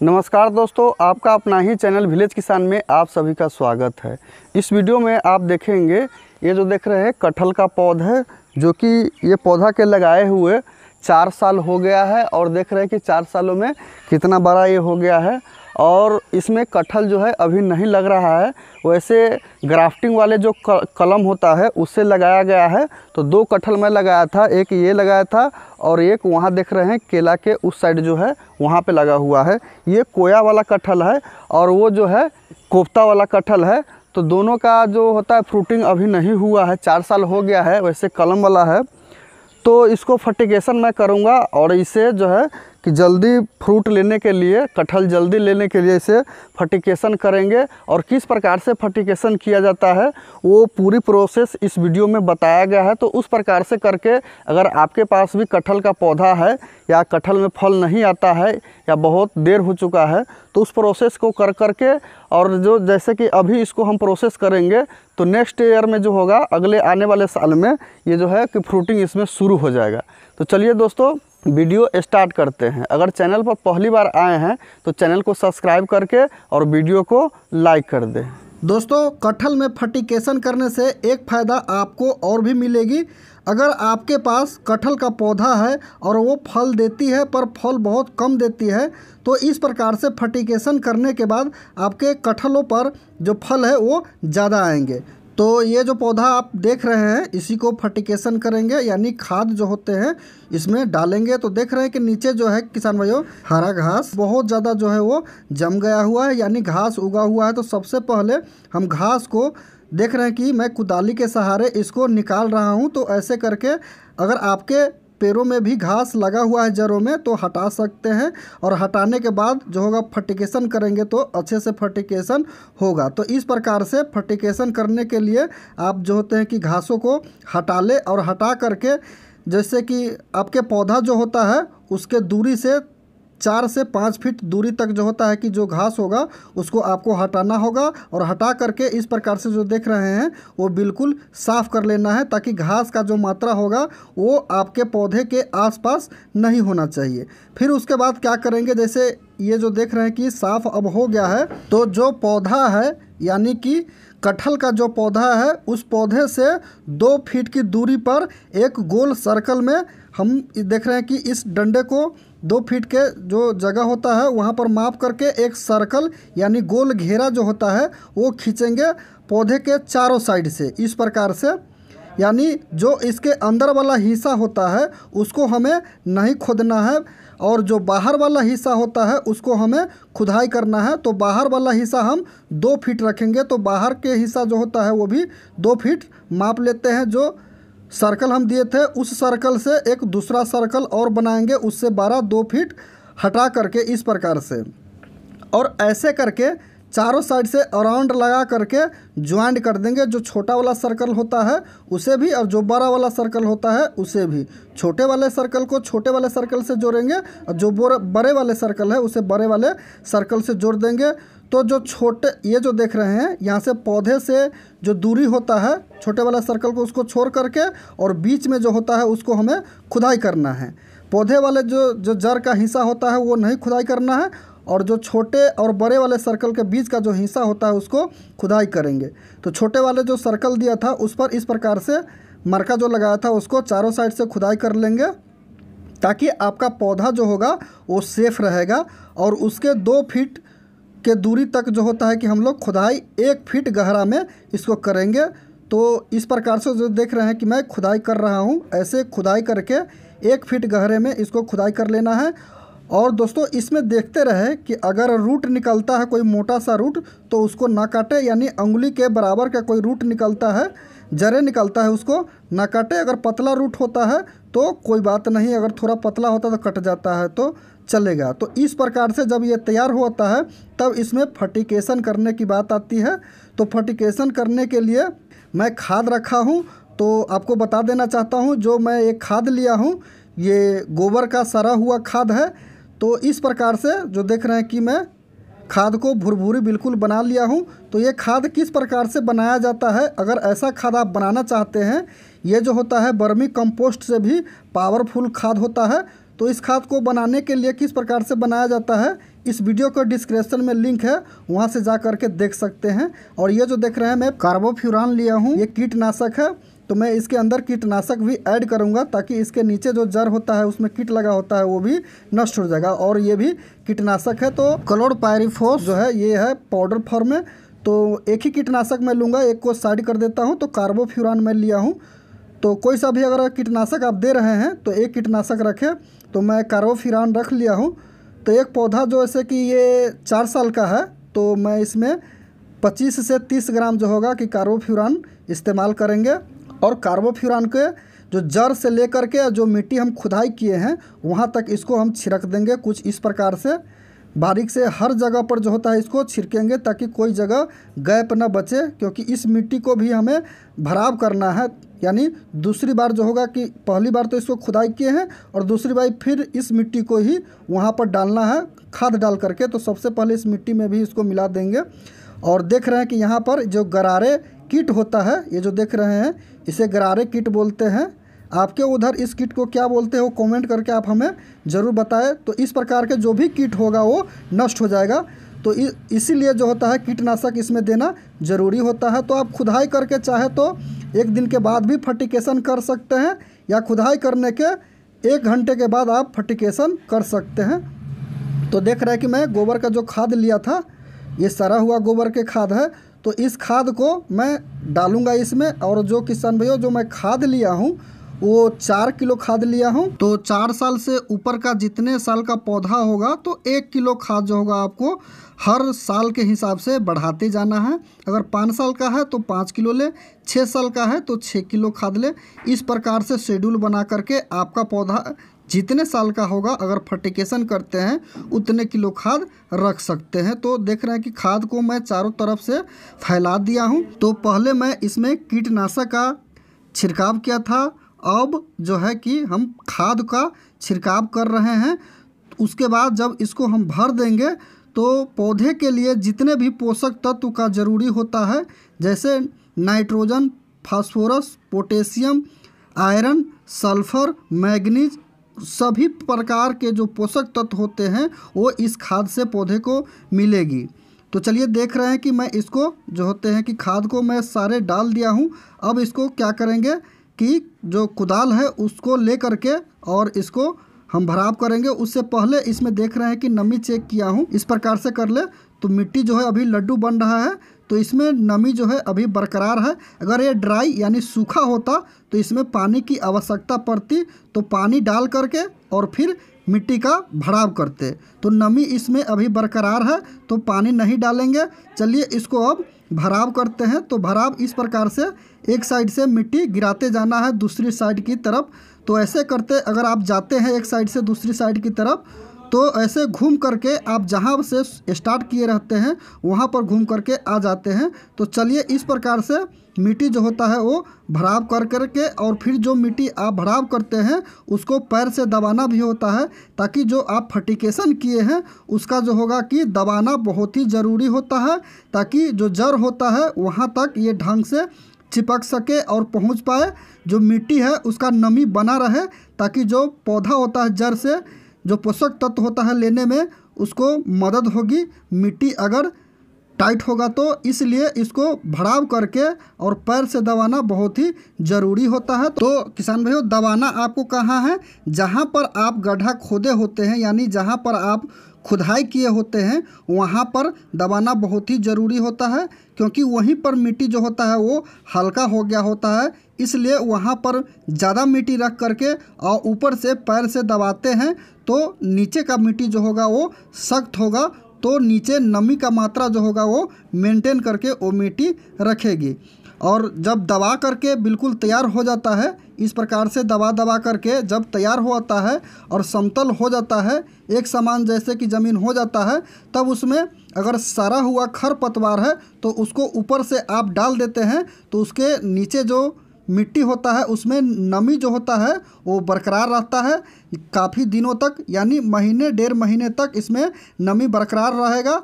नमस्कार दोस्तों, आपका अपना ही चैनल विलेज किसान में आप सभी का स्वागत है। इस वीडियो में आप देखेंगे, ये जो देख रहे हैं, कटहल का पौध है, जो कि ये पौधा के लगाए हुए चार साल हो गया है और देख रहे हैं कि चार सालों में कितना बड़ा ये हो गया है। और इसमें कटहल जो है अभी नहीं लग रहा है। वैसे ग्राफ्टिंग वाले जो कलम होता है, उससे लगाया गया है। तो दो कटहल मैं लगाया था, एक ये लगाया था और एक वहाँ देख रहे हैं, केला के उस साइड जो है, वहाँ पे लगा हुआ है। ये कोया वाला कटहल है और वो जो है, कोफ्ता वाला कटहल है। तो दोनों का जो होता है, फ्रूटिंग अभी नहीं हुआ है, चार साल हो गया है, वैसे कलम वाला है। तो इसको फर्टिगेशन मैं करूँगा और इसे जो है कि जल्दी फ्रूट लेने के लिए, कटहल जल्दी लेने के लिए इसे फर्टिकेशन करेंगे। और किस प्रकार से फर्टिकेशन किया जाता है, वो पूरी प्रोसेस इस वीडियो में बताया गया है। तो उस प्रकार से करके अगर आपके पास भी कटहल का पौधा है या कटहल में फल नहीं आता है या बहुत देर हो चुका है तो उस प्रोसेस को कर करके और जो जैसे कि अभी इसको हम प्रोसेस करेंगे तो नेक्स्ट ईयर में जो होगा, अगले आने वाले साल में ये जो है कि फ्रूटिंग इसमें शुरू हो जाएगा। तो चलिए दोस्तों वीडियो स्टार्ट करते हैं। अगर चैनल पर पहली बार आए हैं तो चैनल को सब्सक्राइब करके और वीडियो को लाइक कर दें। दोस्तों, कटहल में फर्टिकेशन करने से एक फ़ायदा आपको और भी मिलेगी। अगर आपके पास कटहल का पौधा है और वो फल देती है, पर फल बहुत कम देती है तो इस प्रकार से फर्टिकेशन करने के बाद आपके कटहलों पर जो फल है, वो ज़्यादा आएँगे। तो ये जो पौधा आप देख रहे हैं, इसी को फर्टिकेशन करेंगे, यानी खाद जो होते हैं, इसमें डालेंगे। तो देख रहे हैं कि नीचे जो है, किसान भाइयों, हरा घास, बहुत ज़्यादा जो है वो जम गया हुआ है, यानी घास उगा हुआ है। तो सबसे पहले हम घास को देख रहे हैं कि मैं कुदाली के सहारे इसको निकाल रहा हूँ। तो ऐसे करके अगर आपके पेड़ों में भी घास लगा हुआ है जड़ों में तो हटा सकते हैं। और हटाने के बाद जो होगा फर्टिकेशन करेंगे तो अच्छे से फर्टिकेशन होगा। तो इस प्रकार से फर्टिकेशन करने के लिए आप जो होते हैं कि घासों को हटा ले और हटा करके, जैसे कि आपके पौधा जो होता है, उसके दूरी से चार से पाँच फीट दूरी तक जो होता है कि जो घास होगा, उसको आपको हटाना होगा और हटा करके इस प्रकार से जो देख रहे हैं, वो बिल्कुल साफ़ कर लेना है ताकि घास का जो मात्रा होगा, वो आपके पौधे के आसपास नहीं होना चाहिए। फिर उसके बाद क्या करेंगे? जैसे ये जो देख रहे हैं कि साफ़ अब हो गया है तो जो पौधा है, यानी कि कटहल का जो पौधा है, उस पौधे से दो फीट की दूरी पर एक गोल सर्कल में हम देख रहे हैं कि इस डंडे को दो फीट के जो जगह होता है, वहाँ पर माप करके एक सर्कल यानी गोल घेरा जो होता है, वो खींचेंगे पौधे के चारों साइड से। इस प्रकार से यानी जो इसके अंदर वाला हिस्सा होता है, उसको हमें नहीं खोदना है। और जो बाहर वाला हिस्सा होता है, उसको हमें खुदाई करना है। तो बाहर वाला हिस्सा हम दो फीट रखेंगे। तो बाहर के हिस्सा जो होता है, वो भी दो फीट माप लेते हैं, जो सर्कल हम दिए थे। उस सर्कल से एक दूसरा सर्कल और बनाएँगे। उससे बारह दो फीट हटा करके इस प्रकार से। और ऐसे करके चारों साइड से अराउंड लगा करके ज्वाइंट कर देंगे। जो छोटा वाला सर्कल होता है, उसे भी, और जो बड़ा वाला सर्कल होता है, उसे भी। छोटे वाले सर्कल को छोटे वाले सर्कल से जोड़ेंगे, और जो बड़े वाले सर्कल है, उसे बड़े वाले सर्कल से जोड़ देंगे। तो जो छोटे, ये जो देख रहे हैं, यहाँ से पौधे से जो दूरी होता है, छोटे वाला सर्कल को उसको छोड़ करके, और बीच में जो होता है, उसको हमें खुदाई करना है। पौधे वाले जो जो जड़ का हिस्सा होता है, वो नहीं खुदाई करना है और जो छोटे और बड़े वाले सर्कल के बीच का जो हिस्सा होता है, उसको खुदाई करेंगे। तो छोटे वाले जो सर्कल दिया था, उस पर इस प्रकार से मरका जो लगाया था, उसको चारों साइड से खुदाई कर लेंगे, ताकि आपका पौधा जो होगा, वो सेफ़ रहेगा और उसके दो फीट के दूरी तक जो होता है कि हम लोग खुदाई एक फीट गहरा में इसको करेंगे। तो इस प्रकार से जो देख रहे हैं कि मैं खुदाई कर रहा हूँ, ऐसे खुदाई करके एक फीट गहरे में इसको खुदाई कर लेना है और दोस्तों, इसमें देखते रहे कि अगर रूट निकलता है कोई मोटा सा रूट तो उसको ना काटे, यानी उंगली के बराबर का कोई रूट निकलता है जरे निकलता है उसको, ना काटे। अगर पतला रूट होता है तो कोई बात नहीं, अगर थोड़ा पतला होता तो कट जाता है तो चलेगा। तो इस प्रकार से जब ये तैयार होता है, तब इसमें फर्टिकेशन करने की बात आती है। तो फर्टिकेशन करने के लिए मैं खाद रखा हूँ। तो आपको बता देना चाहता हूँ, जो मैं एक खाद लिया हूँ, ये गोबर का सरा हुआ खाद है। तो इस प्रकार से जो देख रहे हैं कि मैं खाद को भुरभुरी बिल्कुल बना लिया हूँ तो ये खाद किस प्रकार से बनाया जाता है? अगर ऐसा खाद आप बनाना चाहते हैं, ये जो होता है बर्मी कंपोस्ट से भी पावरफुल खाद होता है तो इस खाद को बनाने के लिए किस प्रकार से बनाया जाता है? इस वीडियो का डिस्क्रिप्शन में लिंक है, वहाँ से जा करके देख सकते हैं। और ये जो देख रहे हैं, मैं कार्बोफ्यूरान लिया हूँ, ये कीटनाशक है तो मैं इसके अंदर कीटनाशक भी ऐड करूँगा ताकि इसके नीचे जो जड़ होता है, उसमें कीट लगा होता है, वो भी नष्ट हो जाएगा। और ये भी कीटनाशक है तो क्लोड पायरिफोस जो है, ये है पाउडर फॉर्म में। तो एक ही कीटनाशक मैं लूँगा, एक को साइड कर देता हूँ तो कार्बोफ्यूरान मैं लिया हूँ। तो कोई सा भी अगर कीटनाशक आप दे रहे हैं तो एक कीटनाशक रखें तो मैं कार्बोफ्यूरान रख लिया हूँ। तो एक पौधा जो ऐसे कि ये चार साल का है तो मैं इसमें पच्चीस से तीस ग्राम जो होगा कि कार्बोफ्यूरान इस्तेमाल करेंगे। और कार्बोफ्यूरान के जो जड़ से लेकर के जो मिट्टी हम खुदाई किए हैं, वहाँ तक इसको हम छिड़क देंगे। कुछ इस प्रकार से बारीक से हर जगह पर जो होता है इसको छिड़केंगे ताकि कोई जगह गैप न बचे, क्योंकि इस मिट्टी को भी हमें भराव करना है। यानी दूसरी बार जो होगा कि पहली बार तो इसको खुदाई किए हैं और दूसरी बार फिर इस मिट्टी को ही वहाँ पर डालना है, खाद डाल करके। तो सबसे पहले इस मिट्टी में भी इसको मिला देंगे। और देख रहे हैं कि यहाँ पर जो गरारे किट होता है, ये जो देख रहे हैं, इसे गरारे किट बोलते हैं। आपके उधर इस किट को क्या बोलते हो कमेंट करके आप हमें ज़रूर बताएँ। तो इस प्रकार के जो भी किट होगा, वो नष्ट हो जाएगा। तो इसीलिए जो होता है, कीटनाशक इसमें देना ज़रूरी होता है। तो आप खुदाई करके चाहे तो एक दिन के बाद भी फर्टिकेशन कर सकते हैं, या खुदाई करने के एक घंटे के बाद आप फर्टिकेशन कर सकते हैं। तो देख रहे हैं कि मैं गोबर का जो खाद लिया था, ये सरा हुआ गोबर के खाद है। तो इस खाद को मैं डालूँगा इसमें और जो किसान भैया जो मैं खाद लिया हूँ, वो चार किलो खाद लिया हूँ। तो चार साल से ऊपर का जितने साल का पौधा होगा तो एक किलो खाद जो होगा आपको हर साल के हिसाब से बढ़ाते जाना है। अगर पाँच साल का है तो पाँच किलो ले। छः साल का है तो छः किलो खाद ले। इस प्रकार से शेड्यूल बना करके आपका पौधा जितने साल का होगा, अगर फर्टिकेशन करते हैं, उतने किलो खाद रख सकते हैं। तो देख रहे हैं कि खाद को मैं चारों तरफ़ से फैला दिया हूँ। तो पहले मैं इसमें कीटनाशक का छिड़काव किया था। अब जो है कि हम खाद का छिड़काव कर रहे हैं। उसके बाद जब इसको हम भर देंगे तो पौधे के लिए जितने भी पोषक तत्व का ज़रूरी होता है, जैसे nitrogen, phosphorus, potassium, iron, sulphur, manganese सभी प्रकार के जो पोषक तत्व होते हैं, वो इस खाद से पौधे को मिलेगी। तो चलिए देख रहे हैं कि मैं इसको जो होते हैं कि खाद को मैं सारे डाल दिया हूँ। अब इसको क्या करेंगे कि जो कुदाल है, उसको ले करके और इसको हम भराव करेंगे। उससे पहले इसमें देख रहे हैं कि नमी चेक किया हूँ। इस प्रकार से कर ले। तो मिट्टी जो है, अभी लड्डू बन रहा है। तो इसमें नमी जो है अभी बरकरार है। अगर ये ड्राई यानी सूखा होता तो इसमें पानी की आवश्यकता पड़ती तो पानी डाल करके और फिर मिट्टी का भराव करते। तो नमी इसमें अभी बरकरार है तो पानी नहीं डालेंगे। चलिए इसको अब भराव करते हैं। तो भराव इस प्रकार से एक साइड से मिट्टी गिराते जाना है दूसरी साइड की तरफ़। तो ऐसे करते अगर आप जाते हैं एक साइड से दूसरी साइड की तरफ़ तो ऐसे घूम करके आप जहाँ से स्टार्ट किए रहते हैं, वहाँ पर घूम करके आ जाते हैं। तो चलिए इस प्रकार से मिट्टी जो होता है वो भराव कर करके और फिर जो मिट्टी आप भराव करते हैं, उसको पैर से दबाना भी होता है, ताकि जो आप फर्टिकेशन किए हैं, उसका जो होगा कि दबाना बहुत ही ज़रूरी होता है, ताकि जो जड़ होता है, वहाँ तक ये ढंग से चिपक सके और पहुँच पाए। जो मिट्टी है, उसका नमी बना रहे, ताकि जो पौधा होता है जड़ से जो पोषक तत्व होता है लेने में उसको मदद होगी। मिट्टी अगर टाइट होगा तो इसलिए इसको भराव करके और पैर से दबाना बहुत ही ज़रूरी होता है। तो किसान भाइयों, दबाना आपको कहाँ है? जहाँ पर आप गड्ढा खोदे होते हैं, यानी जहाँ पर आप खुदाई किए होते हैं, वहाँ पर दबाना बहुत ही ज़रूरी होता है, क्योंकि वहीं पर मिट्टी जो होता है वो हल्का हो गया होता है। इसलिए वहाँ पर ज़्यादा मिट्टी रख करके और ऊपर से पैर से दबाते हैं तो नीचे का मिट्टी जो होगा वो सख्त होगा तो नीचे नमी का मात्रा जो होगा वो मेंटेन करके वो मिट्टी रखेगी। और जब दबा करके बिल्कुल तैयार हो जाता है, इस प्रकार से दबा दबा करके जब तैयार होता है और समतल हो जाता है, एक समान जैसे कि ज़मीन हो जाता है, तब उसमें अगर सरा हुआ खर पतवार है तो उसको ऊपर से आप डाल देते हैं तो उसके नीचे जो मिट्टी होता है, उसमें नमी जो होता है, वो बरकरार रहता है। काफ़ी दिनों तक, यानी महीने, डेढ़ महीने तक इसमें नमी बरकरार रहेगा।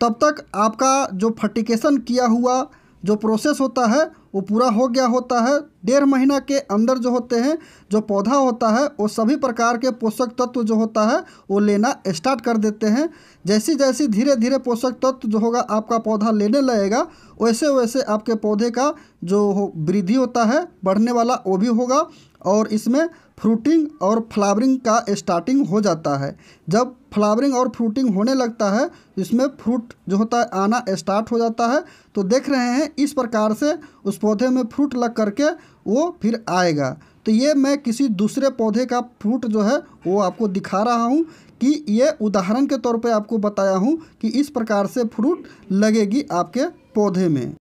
तब तक आपका जो फर्टिकेशन किया हुआ, जो प्रोसेस होता है वो पूरा हो गया होता है। डेढ़ महीना के अंदर जो होते हैं, जो पौधा होता है, वो सभी प्रकार के पोषक तत्व जो होता है, वो लेना स्टार्ट कर देते हैं। जैसे जैसे धीरे धीरे पोषक तत्व जो होगा, आपका पौधा लेने लगेगा वैसे वैसे आपके पौधे का जो वृद्धि होता है, बढ़ने वाला वो भी होगा। और इसमें फ्रूटिंग और फ्लावरिंग का स्टार्टिंग हो जाता है। जब फ्लावरिंग और फ्रूटिंग होने लगता है, इसमें फ्रूट जो होता है, आना स्टार्ट हो जाता है। तो देख रहे हैं, इस प्रकार से उस पौधे में फ्रूट लग करके वो फिर आएगा। तो ये मैं किसी दूसरे पौधे का फ्रूट जो है, वो आपको दिखा रहा हूँ कि ये उदाहरण के तौर पे आपको बताया हूँ कि इस प्रकार से फ्रूट लगेगी आपके पौधे में।